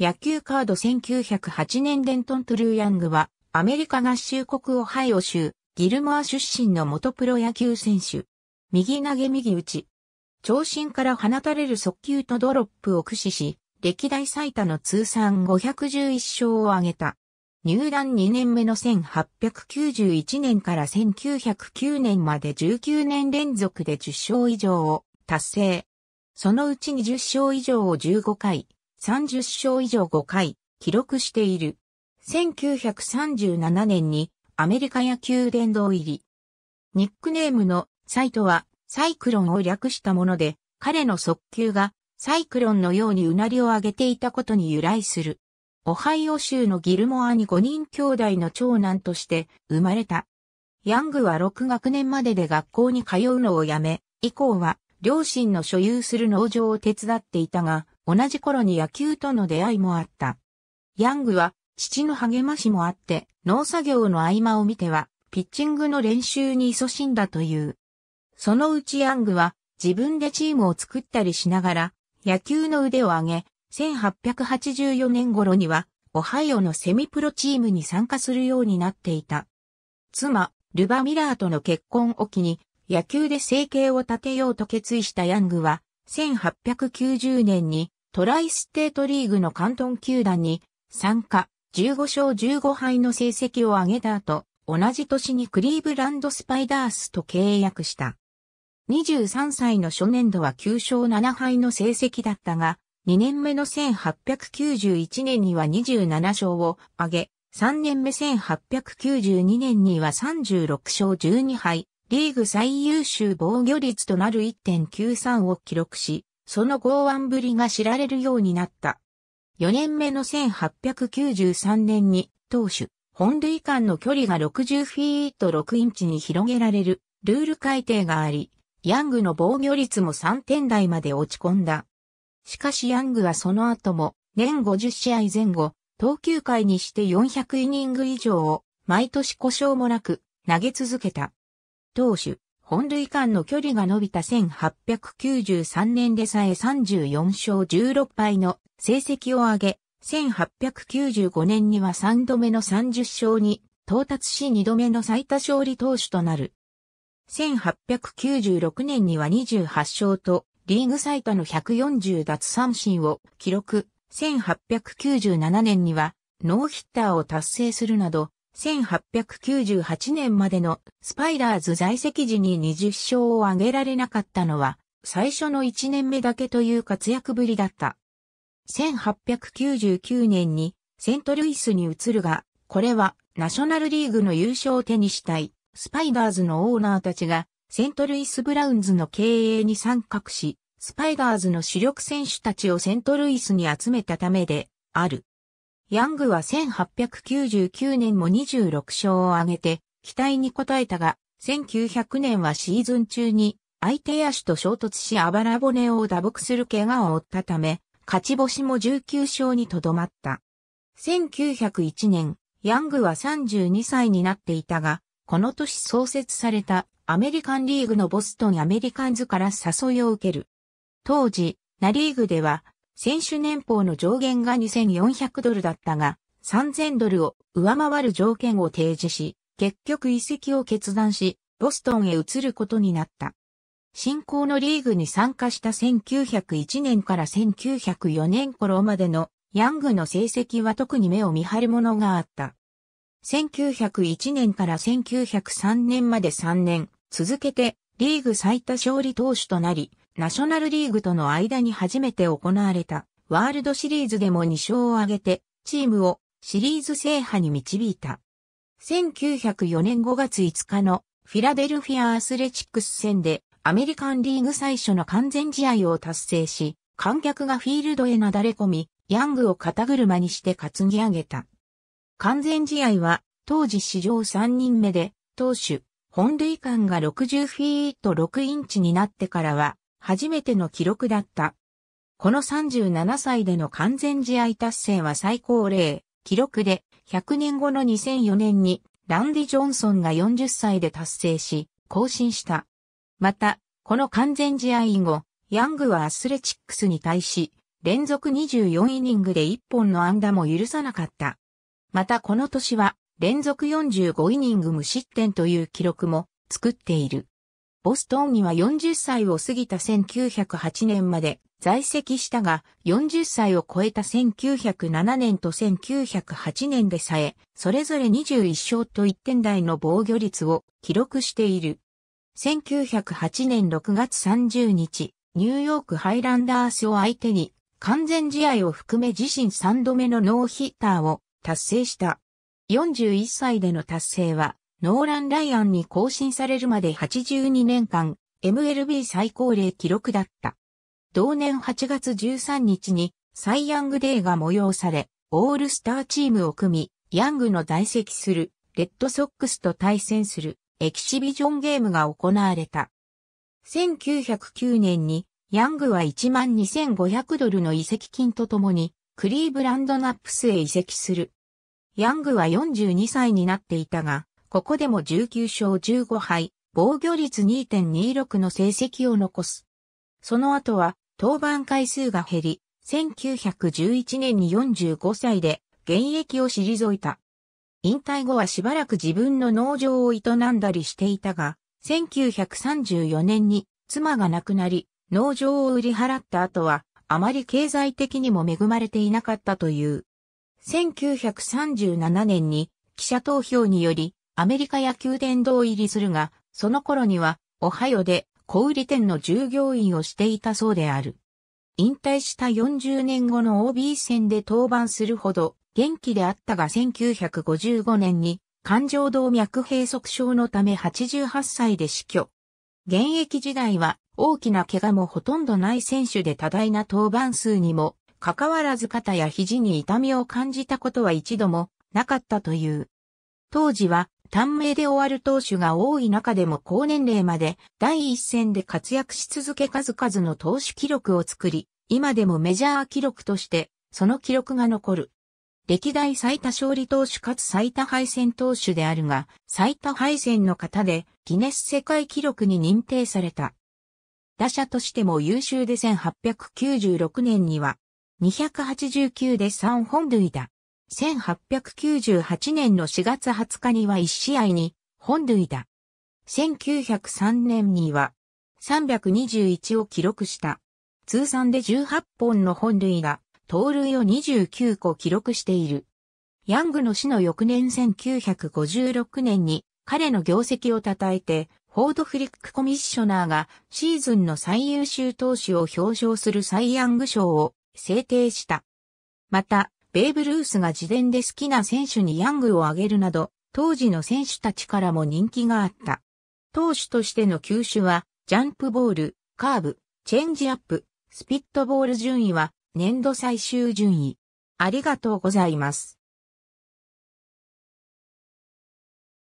野球カード1908年デントン・トゥルー・ヤングは、アメリカ合衆国オハイオ州、ギルモア出身の元プロ野球選手。右投げ右打ち。長身から放たれる速球とドロップを駆使し、歴代最多の通算511勝を挙げた。入団2年目の1891年から1909年まで19年連続で10勝以上を達成。そのうち20勝以上を15回、30勝以上5回、記録している。1937年にアメリカ野球殿堂入り。ニックネームのサイトはサイクロンを略したもので、彼の速球がサイクロンのようにうなりを上げていたことに由来する。オハイオ州のギルモアに5人兄弟の長男として生まれた。ヤングは6学年までで学校に通うのをやめ、以降は両親の所有する農場を手伝っていたが、同じ頃に野球との出会いもあった。ヤングは父の励ましもあって、農作業の合間を見ては、ピッチングの練習に勤しんだという。そのうちヤングは自分でチームを作ったりしながら、野球の腕を上げ、1884年頃には、オハイオのセミプロチームに参加するようになっていた。妻、ルバ・ミラーとの結婚を機に、野球で生計を立てようと決意したヤングは、1890年にトライステートリーグの関東球団に参加、15勝15敗の成績を上げた後、同じ年にクリーブランドスパイダースと契約した。23歳の初年度は9勝7敗の成績だったが、2年目の1891年には27勝を挙げ、3年目1892年には36勝12敗、リーグ最優秀防御率となる1.93を記録し、その剛腕ぶりが知られるようになった。4年目の1893年に、投手、本塁間の距離が60フィート6インチに広げられるルール改定があり、ヤングの防御率も3点台まで落ち込んだ。しかしヤングはその後も年50試合前後、投球回にして400イニング以上を毎年故障もなく投げ続けた。投手、本塁間の距離が伸びた1893年でさえ34勝16敗の成績を上げ、1895年には3度目の30勝に到達し2度目の最多勝利投手となる。1896年には28勝とリーグ最多の140奪三振を記録。1897年にはノーヒッターを達成するなど、1898年までのスパイダーズ在籍時に20勝を挙げられなかったのは、最初の1年目だけという活躍ぶりだった。1899年にセントルイスに移るが、これはナショナルリーグの優勝を手にしたいスパイダーズのオーナーたちがセントルイス・ブラウンズの経営に参画し、スパイダーズの主力選手たちをセントルイスに集めたためである。ヤングは1899年も26勝を挙げて期待に応えたが、1900年はシーズン中に相手野手と衝突しあばら骨を打撲する怪我を負ったため、勝ち星も19勝にとどまった。1901年、ヤングは32歳になっていたが、この年創設されたアメリカンリーグのボストンアメリカンズから誘いを受ける。当時、ナリーグでは、選手年俸の上限が2400ドルだったが、3000ドルを上回る条件を提示し、結局移籍を決断し、ボストンへ移ることになった。新興のリーグに参加した1901年から1904年頃までのヤングの成績は特に目を見張るものがあった。1901年から1903年まで3年続けてリーグ最多勝利投手となり、ナショナルリーグとの間に初めて行われたワールドシリーズでも2勝を挙げてチームをシリーズ制覇に導いた。1904年5月5日のフィラデルフィアアスレチックス戦でアメリカンリーグ最初の完全試合を達成し、観客がフィールドへなだれ込み、ヤングを肩車にして担ぎ上げた。完全試合は当時史上3人目で、投手、本塁間が60フィート6インチになってからは初めての記録だった。この37歳での完全試合達成は最高齢、記録で100年後の2004年にランディ・ジョンソンが40歳で達成し、更新した。また、この完全試合後、ヤングはアスレチックスに対し、連続24イニングで1本の安打も許さなかった。またこの年は連続45イニング無失点という記録も作っている。ボストンには40歳を過ぎた1908年まで在籍したが、40歳を超えた1907年と1908年でさえ、それぞれ21勝と1点台の防御率を記録している。1908年6月30日、ニューヨークハイランダースを相手に、完全試合を含め自身3度目のノーヒッターを達成した。41歳での達成は、ノーラン・ライアンに更新されるまで82年間、MLB 最高齢記録だった。同年8月13日にサイヤングデーが催され、オールスターチームを組み、ヤングの在籍するレッドソックスと対戦するエキシビジョンゲームが行われた。1909年にヤングは12,500ドルの移籍金とともにクリーブランドナップスへ移籍する。ヤングは42歳になっていたが、ここでも19勝15敗、防御率2.26の成績を残す。その後は登板回数が減り、1911年に45歳で現役を退いた。引退後はしばらく自分の農場を営んだりしていたが、1934年に妻が亡くなり、農場を売り払った後は、あまり経済的にも恵まれていなかったという。1937年に記者投票によりアメリカ野球殿堂入りするが、その頃にはオハイオで小売店の従業員をしていたそうである。引退した40年後の OB 戦で登板するほど元気であったが1955年に感情動脈閉塞症のため88歳で死去。現役時代は大きな怪我もほとんどない選手で多大な登板数にも関わらず肩や肘に痛みを感じたことは一度もなかったという。当時は短命で終わる投手が多い中でも高年齢まで第一線で活躍し続け数々の投手記録を作り、今でもメジャー記録としてその記録が残る。歴代最多勝利投手かつ最多敗戦投手であるが、最多敗戦の方でギネス世界記録に認定された。打者としても優秀で1896年には289で3本塁打。1898年の4月20日には1試合に本塁打。1903年には321を記録した。通算で18本の本塁打、盗塁を29個記録している。ヤングの死の翌年1956年に彼の業績を称えて、フォードフリックコミッショナーがシーズンの最優秀投手を表彰するサイヤング賞を制定した。また、ベーブ・ルースが自伝で好きな選手にヤングを挙げるなど、当時の選手たちからも人気があった。投手としての球種は、ジャンプボール、カーブ、チェンジアップ、スピットボール順位は、年度最終順位。ありがとうございます。